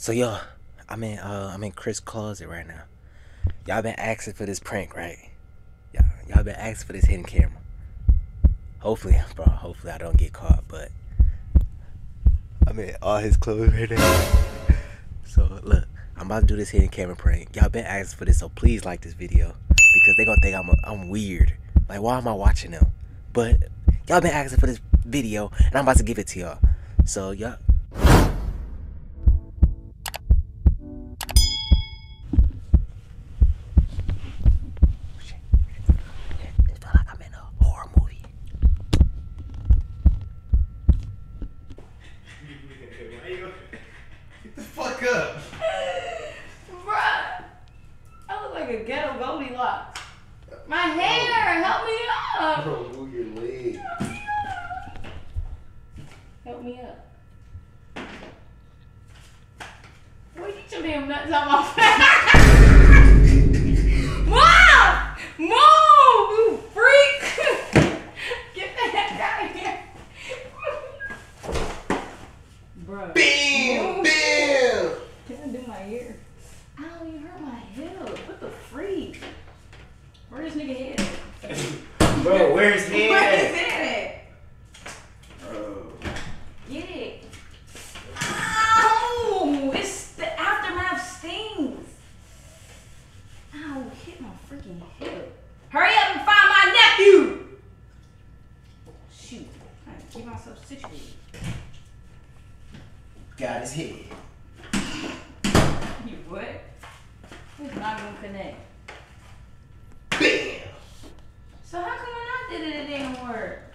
So yo, I'm in uh I'm in Chris' closet right now. Y'all been asking for this prank, right? Y'all y'all been asking for this hidden camera. Hopefully, bro, hopefully I don't get caught, but I'm in all his clothes right now. So look, I'm about to do this hidden camera prank. Y'all been asking for this, so please like this video because they gonna think I'm a, I'm weird. Like why am I watching them? But y'all been asking for this video, and I'm about to give it to y'all. So y'all. It felt like I'm in a horror movie. Get the fuck up. Bruh, I look like a ghetto Goldilocks. My hair, help me up. Bro, move your leg. Help me up. Boy, get your damn nuts out my face. Mom! Move, you freak! Get the heck out of here. Bruh. Bam! Bam! Can I do my hair? Ow, you hurt my hip. What the freak? Where this nigga head? Bro, where's Where his head? head at? Bro. Get it. Ow! It's the aftermath stings. Ow, hit my freaking hip. Hurry up and find my nephew! Shoot. I gotta keep myself situated. His head. You what? It's not gonna connect. Bam! So how come when I did it, it didn't work?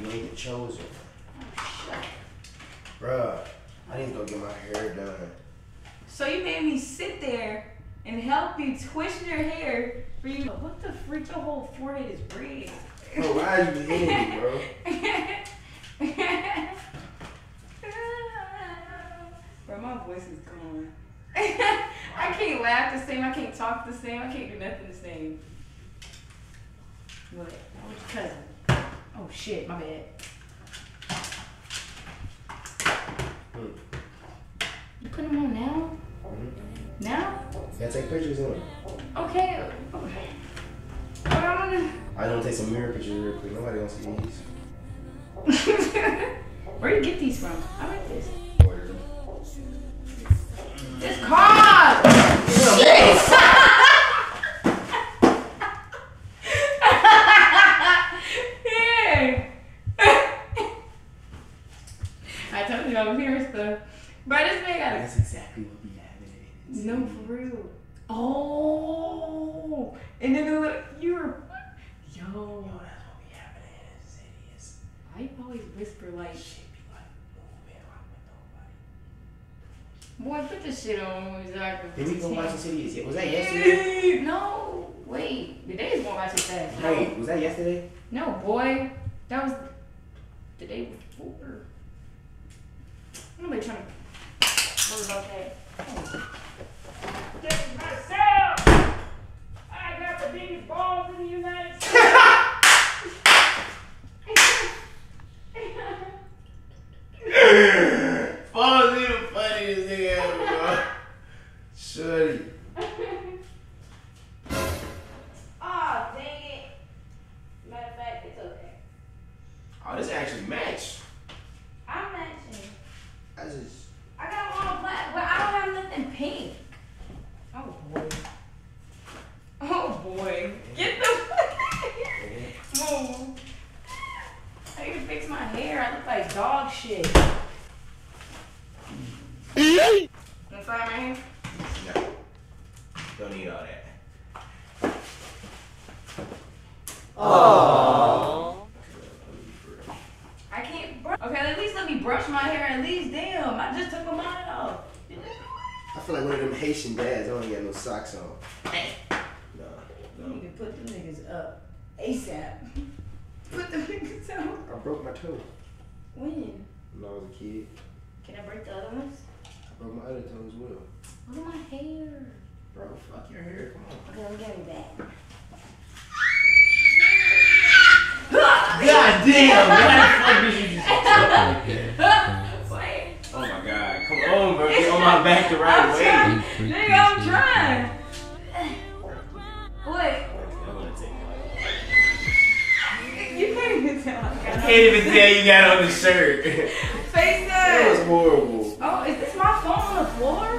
You ain't the chosen. Oh. Bruh, I need to go get my hair done. So you made me sit there and help you twist your hair for you. What the freak? Your whole forehead is red. Bro, why are you hitting me? Bro, my voice is gone. I can't laugh the same. I can't talk the same. I can't do nothing the same. What? That was your cousin. Oh shit, my bad. Hmm. You putting them on now? Mhm. Now? Gotta take pictures of them. Okay. Okay. But I wanna. I don't take some mirror pictures real quick. Nobody wants to see these. Where you get these from? I like this. Order. This card! Here. I told you I was here stuff. But this man got a That's exactly what we have in it. No, for real. Oh, and then the little you were, yo. Yo, that's what we have in the city. Is I always whisper like, shit be like moving around with nobody. Boy, put this shit on exactly. We go watch the city? Is- Was that yesterday? No, wait. The day's going by too fast. Wait, was that yesterday? No, boy. That was the day before. Nobody trying to worry about that. Oh. myself. I got the biggest balls in the United States. Funniest thing ever, bro. Shorty. Don't need all. I can't brush. Okay, at least let me brush my hair. At least, damn, I just took them off. I feel like one of them Haitian dads. I don't even got no socks on. No, You no. need to put them niggas up ASAP. Put them niggas up. I broke my toe When? when I was a kid. Can I break the other ones? I broke my other toe as well. Look at my hair. Bro, fuck your hair. Come on. Okay, I'm getting back. God damn! Why the fuck did you just talk like that? Oh my god. Come on, bro. Get on my back the right I'm way. trying. Nigga, I'm as trying. What? I'm gonna take it. You can't even tell. I I can't even tell you got on the shirt. Face that was horrible. Oh, is this my phone on the floor?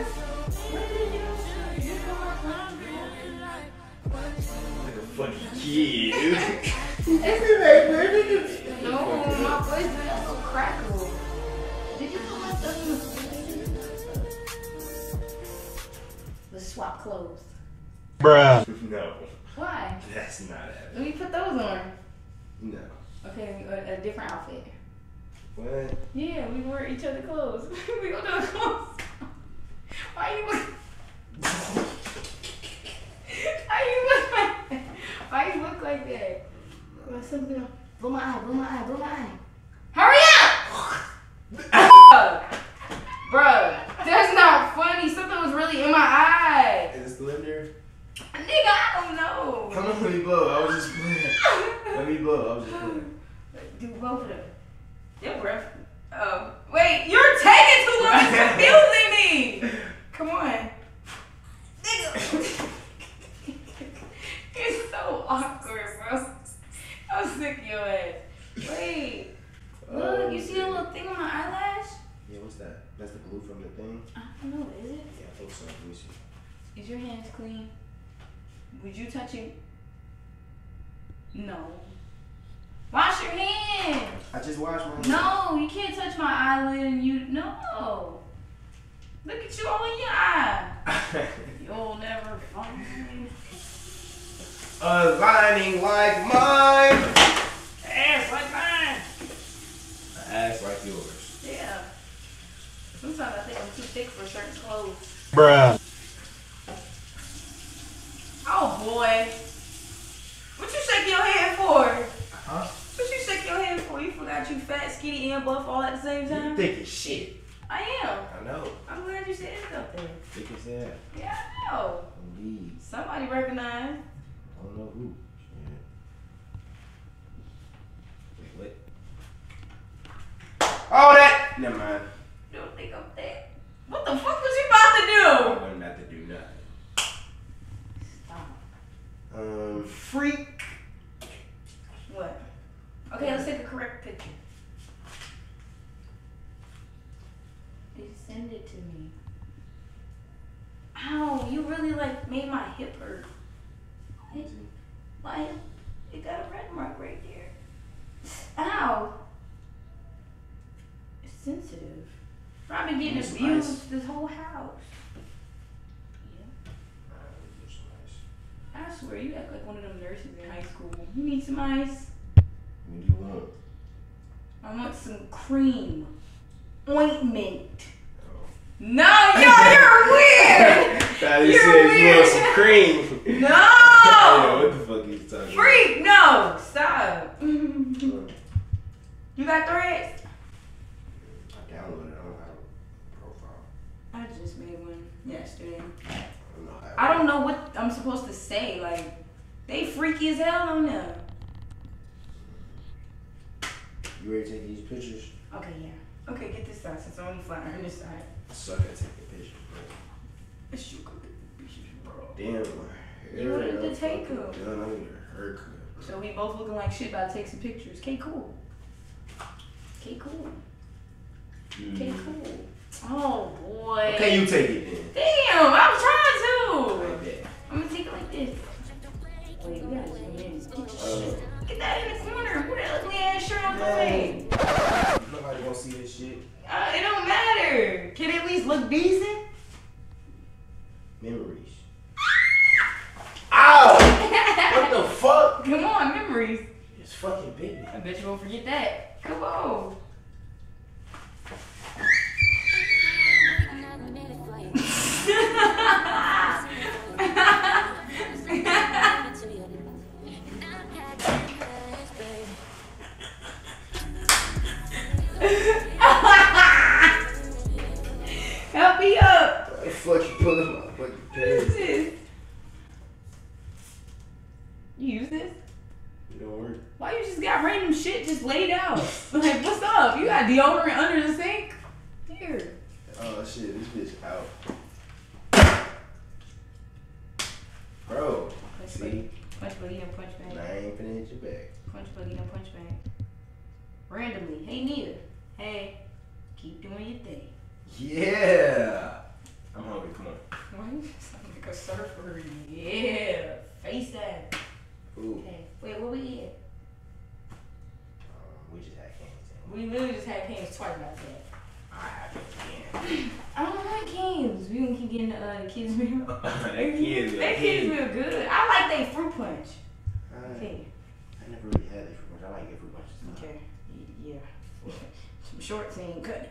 Like a fucking kid. No, my voice is a little crackle. Did you put my stuff in the Let's swap clothes. Bruh. no, Why? that's not happening. Let me put those on. No. Okay, a, a different outfit. What? Yeah, we wear each other clothes. we go to the clothes. Why you look? Why you look like that? Why you look like that? Well, something. Blow my eye. Blow my eye. Blow my eye. Hurry up! Bruh, that's not funny. Something was really in my eye. Is it still in there? Nigga, I don't know. Come on, let me blow. I was just playing. Let me blow. I was just playing. Do both of them. Your breath. Oh, wait, you're taking too long. It's confusing me. Come on. Nigga. It's so awkward, bro. I'm sick of your ass. Wait. Look, you see that little thing on my eyelash? Yeah, what's that? That's the glue from the thing? I don't know, is it? Yeah, I think so. Let me see. Is your hands clean? Would you touch it? No. Wash your hands. I just washed my hands. No, you can't touch my eyelid and you no. Look at you all in your eye. You'll never find me. A lining like mine. Ass like mine. Ass like yours. Yeah. Sometimes Thick for certain clothes. Bruh. Oh boy. What you shake your head for? Huh? What you shake your head for? You forgot you fat, skinny, and buff all at the same You time? thick as shit. I am. I know. I'm glad you said something. Thick as that. Yeah, I know. Indeed. Somebody recognize. I don't know who. Shit. Wait, what? Oh, that. Never mind. You don't think I'm that. What the fuck was you about to do? I learned not to do nothing. Stop. Um, freak. What? Okay, let's take a correct picture. They send it to me. Ow, you really like made my hip hurt. It, my hip, it got a red mark right there. Ow. It's sensitive. I've been getting Need some abused ice? this whole house. Yeah. Alright, I swear, you act like one of them nurses in high school. You need some ice? What do you want? I want some cream. Ointment. Oh. No, yo, you're weird! Thought you said you want some cream. No! Know what the fuck you talking Freak! No! Stop. you got threads? I downloaded it. I don't have a profile. I just made one yesterday. I don't know how. I don't know what I'm supposed to say. Like, they freaky as hell on them. You ready to take these pictures? Okay, yeah. Okay, get this side since I'm only flat on this side. Suck at taking pictures, bro. It's you could get pictures, bro. Damn, my You wanted to take fucking 'em. Done. I need a haircut. So we both looking like shit about to take some pictures. Okay, cool. Okay, cool. Okay, Mm. cool. Oh boy. Okay, you take it then. Damn, I was trying to. Like that. I'm gonna take it like this. Wait, we gotta zoom in. Get Uh. Get that in the corner. Who that ugly ass shirt on the way? Nobody gonna see this shit. Uh, it don't matter. Can it at least look decent? Hey. Keep doing your thing. Yeah! I'm hungry, come on. Why you sound like a surfer? Yeah. Face that. Ooh. Okay. Wait, what we eat? Um, we just had candy. We literally just had canes twice about that. I don't like canes. We gonna keep getting the uh, kids meal. that kid's That kids real good. I like they fruit punch. Uh, Okay. I never really had it fruit punch. I like it fruit punch. Okay. Y- Yeah. Ain't cutting.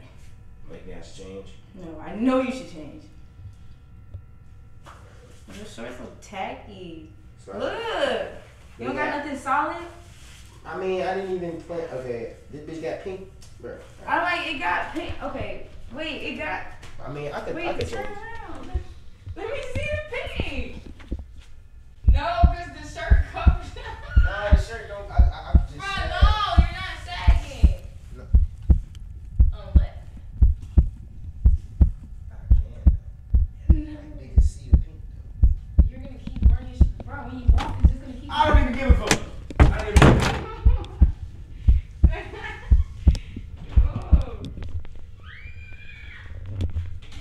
Make me to change. No, I know you should change. Your shorts look tacky. So I- Look. You don't got nothing solid. I mean, I didn't even plan. Okay, this bitch got pink, bro. I like it got pink. Okay. Wait, it got. I mean, I could, I Wait, could turn change. around. Let me see the pink. No, because the shirt covers. Nah, the shirt don't. I, I, I'm just. Bro, saying. no, you're not sagging. No. Oh, what? I can. Like, they can see the pink. though. You're gonna keep wearing your shit. Bro, when you walk, it's just gonna keep. I don't even give a fuck. I don't even give a fuck. Oh.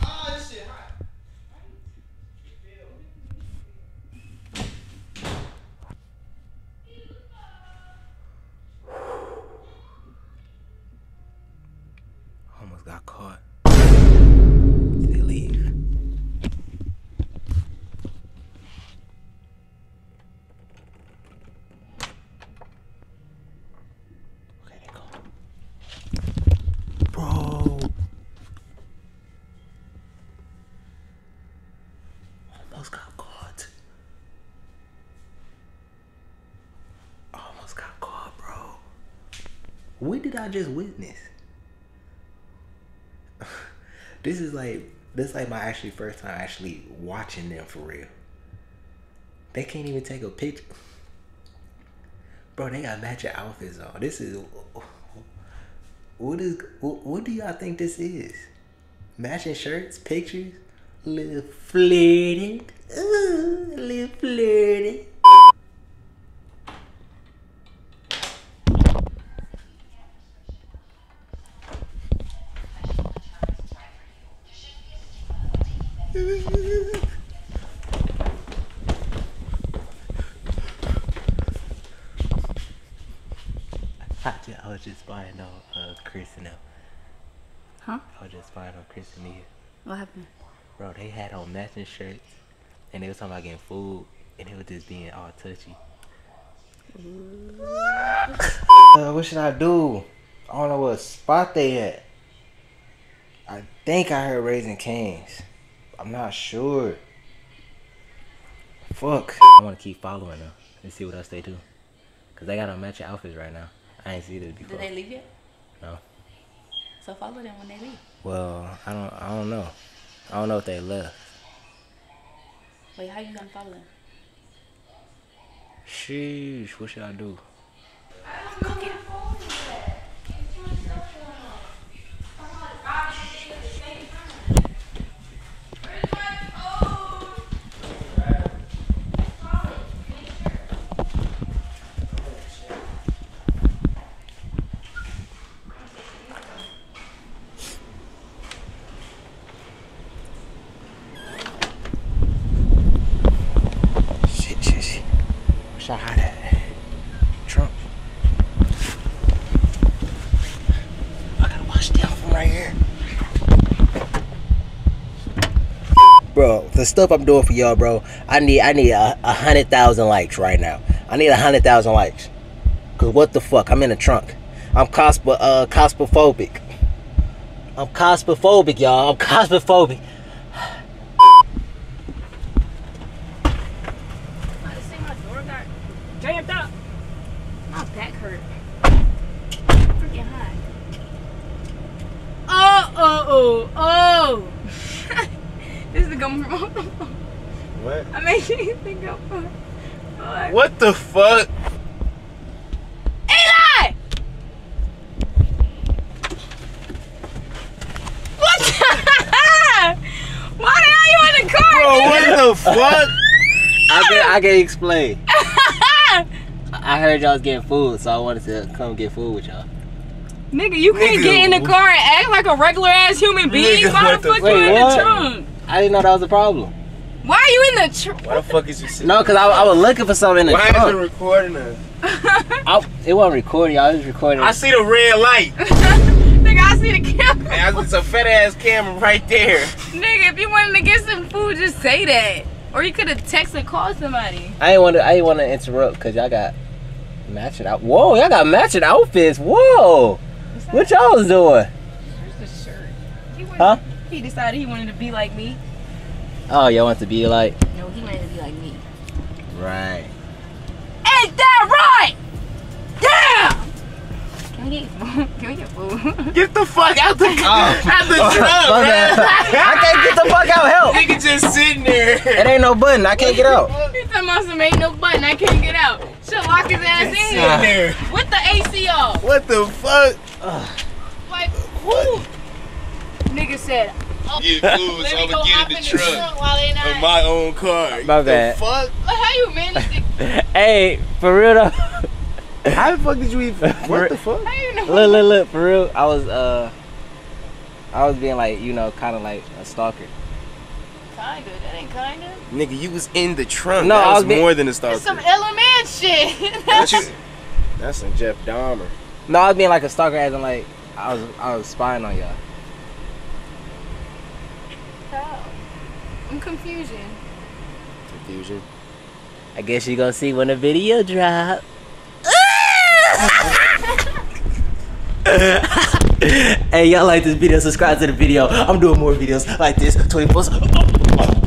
Oh, this shit hot. Almost got caught. Did they leave? Okay, they go. Bro. Almost got caught. Almost got caught, bro. What did I just witness? this is like this is like my actually first time actually watching them for real. They can't even take a picture. Bro, they got matching outfits on. This is what is what, do y'all think this is? Matching shirts, pictures, little flirting, ooh, little flirting. I, I was just spying on uh, Chris and them. Huh? I was just spying on Chris and Nia. What happened? Bro, they had on matching shirts, and they was talking about getting food, and it was just being all touchy. Uh, what should I do? I don't know what spot they at. I think I heard Raising Cane's. I'm not sure. Fuck. I want to keep following them and see what else they do. Cause they got on matching outfits right now. I ain't see this before. Did they leave yet? No. So follow them when they leave. Well, I don't. I don't know. I don't know if they left. Wait, how you gonna follow them? Sheesh. What should I do shit, shit. I. Trump. I gotta watch the from right here. Bro, the stuff I'm doing for y'all, bro, I need I need a, a hundred thousand likes right now. I need a hundred thousand likes. Cause what the fuck? I'm in a trunk. I'm cospo uh cospophobic. I'm cospophobic, y'all. I'm cospophobic. oh, oh, oh. this is the gum from What? I made you think of fuck. What the fuck? Eli! What the Why the hell you in the car? Bro, what the fuck? I can I can explain. I heard y'all was getting food, so I wanted to come get food with y'all. Nigga, you can't Nigga, get in the car and act like a regular ass human being. Nigga, Why the the fuck fuck? you in Wait, the trunk? I didn't know that was a problem. Why are you in the trunk? Why the fuck is you sitting? No, cause I, I was looking for something in the trunk. Why is it recording us? I, it wasn't recording. I was recording. I see the red light. Nigga, I see the camera. And it's a fat ass camera right there. Nigga, if you wanted to get some food, just say that. Or you could have texted and called somebody. I ain't want to. I ain't want to interrupt because y'all got matching out. Whoa, y'all got matching outfits. Whoa, what y'all was doing? Where's the shirt? He wanted- Huh? He decided he wanted to be like me. Oh, y'all want to be like No, he wanted to be like me. right. Ain't that right? Yeah! Can we get food? Can we get food? Get the fuck out the out the My truck, bad. bro. I can't get the fuck out. Help! Nigga just sitting there. It ain't no button. I can't get out. He talking about some ain't no button. I can't get out. Should lock his ass in Sitting there. With the AC off. What the fuck? Like, what? Nigga said, Get food, so I'ma get in the in truck while they of my own car. My the bad. Fuck? How you managed to, hey, for real though. How the fuck did you even? What the fuck? how you know? look, look, look. For real, I was uh, I was being like, you know, kind of like a stalker. Kinda, that ain't kinda. Nigga, you was in the trunk. No, that I was was be- more than a stalker. That's some element shit. That's, you, that's some Jeff Dahmer. No, I was being like a stalker, as in like I was, I was spying on y'all. How? I'm confusion. Confusion. I guess you gonna see when the video drop. hey, y'all like this video? Subscribe to the video. I'm doing more videos like this 24.